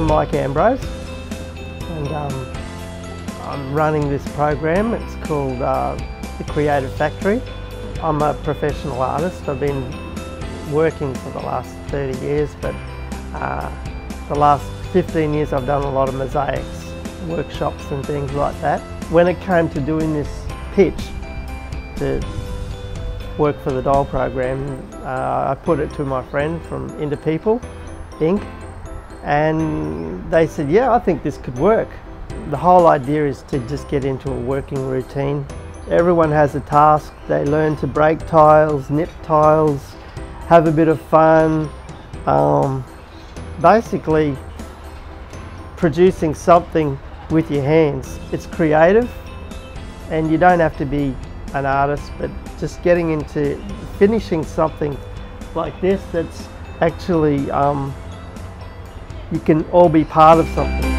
I'm Mike Ambrose and um, I'm running this program. It's called uh, The Creative Factory. I'm a professional artist. I've been working for the last 30 years but uh, the last 15 years I've done a lot of mosaics, workshops and things like that. When it came to doing this pitch to work for the Dole program, uh, I put it to my friend from Into People Inc. and they said, yeah, I think this could work. The whole idea is to just get into a working routine. Everyone has a task. They learn to break tiles, nip tiles, have a bit of fun. Um, basically, producing something with your hands. It's creative and you don't have to be an artist, but just getting into finishing something like this that's actually um, you can all be part of something.